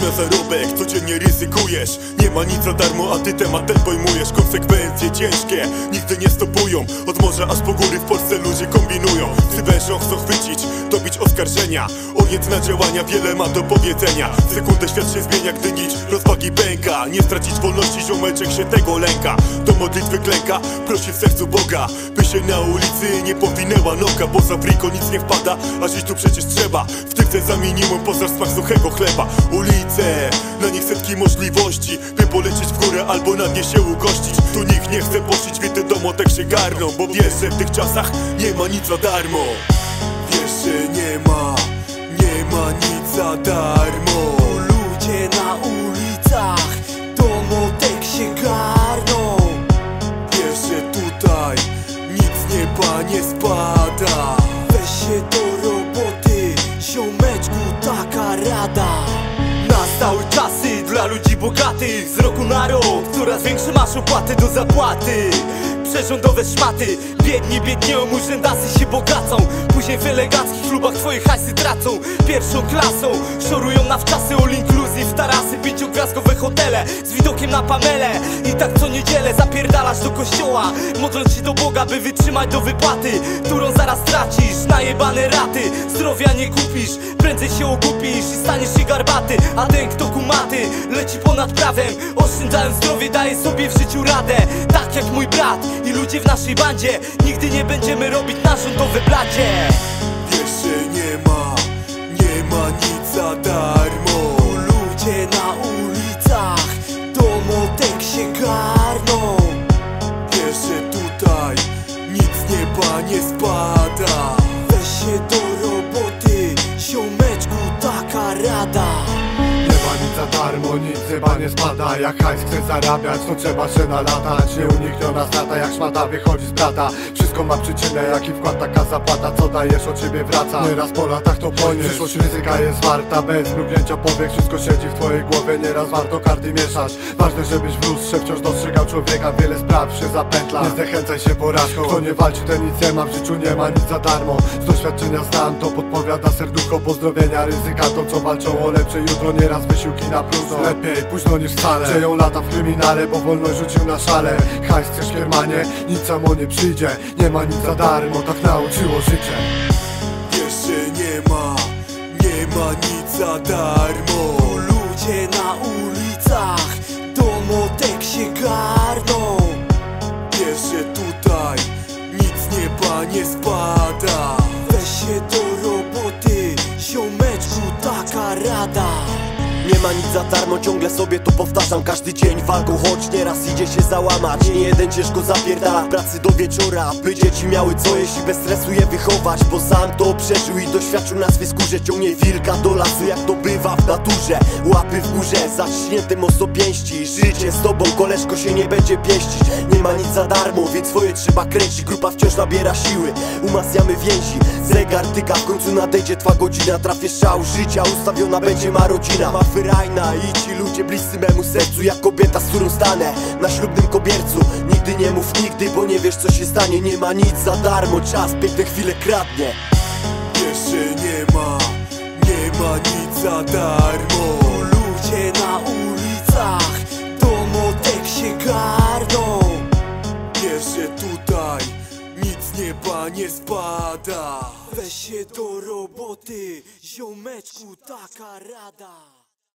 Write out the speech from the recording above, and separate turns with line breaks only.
na zarobek, codziennie ryzykujesz. Nie ma nic za darmo, a ty temat ten pojmujesz. Konsekwencje ciężkie, nigdy nie stopują. Od morza aż po góry w Polsce ludzie kombinują. Cyberzą chcą chwycić, dobić oskarżenia. Orient na działania, wiele ma do powiedzenia. W sekundę świat się zmienia, gdy nić rozwagi pęka. Nie stracić wolności, ziomeczek się tego lęka. Do modlitwy klęka, prosi w sercu Boga By się na ulicy nie powinęła noga Bo za friko nic nie wpada, a żyć tu przecież trzeba. W tychce za minimum poznasz smak suchego chleba. Ulice, na nich setki możliwości By polecieć w górę albo na dnie się ugościć Tu nikt nie chce poszlić, wie te domotek się garną Bo wiesz, że w tych czasach nie ma nic za darmo. Wiesz, że nie ma, nie ma nic za darmo.
Ludzie na ulicach Domotek się garną.
Wiesz, że tutaj nic nieba nie spada
Ziomeczku taka rada. Nastały czasy dla ludzi bogatych. Z roku na rok coraz większe masz opłaty do zapłaty. Przerządowe szmaty. Biedni biednieją, urzędasy się bogacą. Później w eleganckich klubach twoje hajsy tracą. Pierwszą klasą Szorują na wczasy all Tarasy, pięciogwiazdkowe hotele Z widokiem na Pamele I tak co niedzielę zapierdalasz do kościoła Modląc się do Boga, by wytrzymać do wypłaty Którą zaraz tracisz. Najebane raty Zdrowia nie kupisz Prędzej się ogupisz i staniesz się garbaty. A ten kto kumaty Leci ponad prawem Oszczędzając zdrowie daje sobie w życiu radę. Tak jak mój brat i ludzie w naszej bandzie Nigdy nie będziemy robić na rządowe blacie.
Że nie ma, nie ma nic za darmo, nic
chyba nie spada Jak hajs chce zarabiać, to trzeba się nalatać. Nieunikniona strata, jak szmata wychodzi z brata Wszystko ma przyczynę, jaki wkład taka zapłata Co dajesz, od ciebie wraca. Nieraz po latach to poniesz Przyszłość ryzyka jest warta, bez mrugnięcia powiek Wszystko siedzi w twojej głowie, nieraz warto karty mieszać Ważne, żebyś w lustrze wciąż dostrzegał człowieka Wiele spraw się zapętla, nie zniechęcaj się porażką Kto nie walczy, ten nic nie ma, w życiu nie ma nic za darmo. Z doświadczenia znam, to podpowiada serducho Pozdrowienia, ryzyka, to co walczą o lepsze jutro Nieraz wysiłki na próżno, lepiej późno niż wcale. Przeją lata w kryminale, bo wolność rzucił na szale. Hajs chcesz kiermanie, nic samo nie przyjdzie. Nie ma nic za darmo, tak nauczyło życie.
Że nie ma, nie ma nic za darmo.
Ludzie na ulicach Domotek się garną.
Że tutaj nic nieba nie spada.
Weź się do roboty Ziomeczku taka rada.
Nie ma nic za darmo, ciągle sobie to powtarzam. Każdy dzień walką, choć nieraz idzie się załamać. Nie jeden ciężko zapierdala pracy do wieczora. By dzieci miały co jeść i bez stresu je wychować. Bo sam to przeżył i doświadczył na swej skórze Ciągnie wilka do lasu jak to bywa w naturze. Łapy w górze, zaciśnięte mocno pięści. Życie z tobą, koleżko się nie będzie pieścić Nie ma nic za darmo, więc swoje trzeba kręcić. Grupa wciąż nabiera siły, umacniamy więzi. Zegar tyka, w końcu nadejdzie twa godzina. Trafię strzał życia, ustawiona będzie ma rodzina. Ma wyrajna i ci ludzie bliscy memu sercu. Jak kobieta, z którą stanę na ślubnym kobiercu. Nigdy nie mów nigdy, bo nie wiesz co się stanie. Nie ma nic za darmo, czas piękne chwile kradnie.
Że nie ma, nie ma nic za darmo.
Ludzie na ulicach Domotek się garną
Że tutaj nic nieba nie spada.
Weź się do roboty Ziomeczku taka rada